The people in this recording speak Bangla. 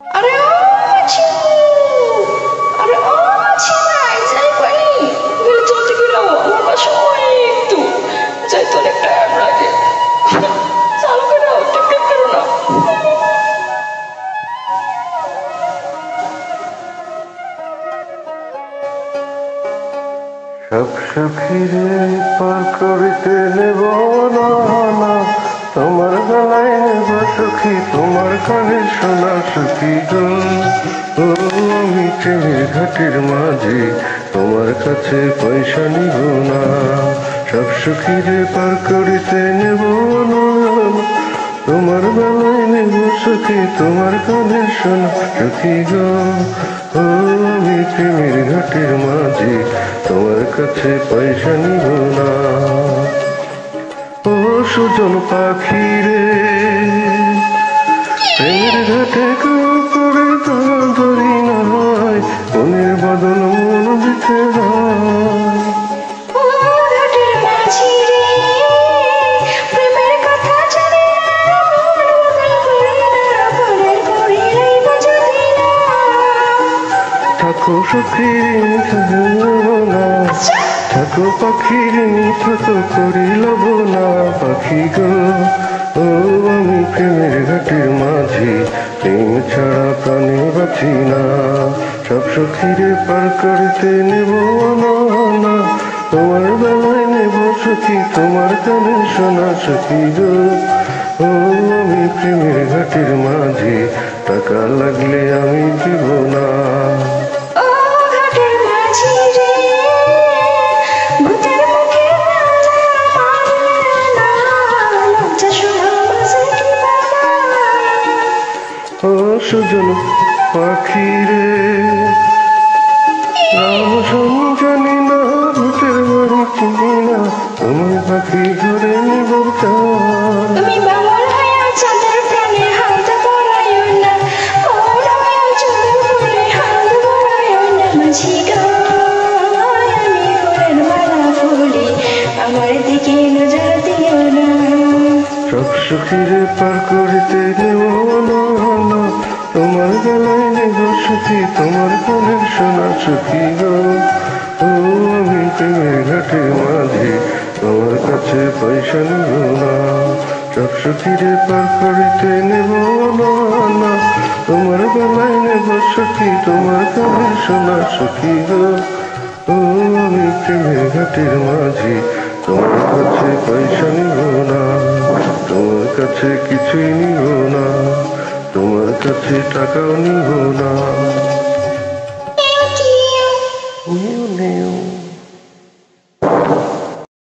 আরে আরে চলতে আমার বাসা একটু। যাই তো অনেক টায়ার লাগে। চালু করো করো না। সব সখীরে পার করিতে কানে শোনা সখী গো। ও, আমি ট্রেনের ঘাটের মাঝে, তোমার কাছে পয়সা নিব না। সব সখীরে পার করিতে নেব না তোমার বেলায় নেব সখী, তোমার কানে শোনা সখী গো। ও, আমি প্রেমের ঘাটের মাঝে, তোমার কাছে পয়সা নিব না। ও, সুজন পাখি ধরি নয় মনের বদল মন দিতে বদল করে না থাকো সখীর না। থাকো পাখির থাকো করি লব না পাখি গো। ও আমি প্রেমের ঘাটের প্রেম ছাড়া প্রাণে বাঁচি না। সব সুখীরে পার করতে নেব না তোমার বেলায় নেব সুখী, তোমার কানে শোনা সুখী ও, আমি প্রেমের ঘাটের মাঝে, টাকা লাগলে আমি দিব না। ও সুজন পাখি সুখীরে পার করিতে না তোমার গলায় নেব সুখী, তোমার কানের শোনা সুখী গো। ও, আমি প্রেমের ঘাটে মাঝে, তোমার কাছে পয়সা নেব না। সব সুখীরে পার করিতে নেব না তোমার গলায় নেব সুখী, তোমার কানের শোনা সুখী গো। ও, আমি প্রেমের ঘাটের মাঝে, তোমার কাছে পয়সা নিব না। তোমার কাছে কিছুই নিব না তোমার কাছে টাকাও নিব না।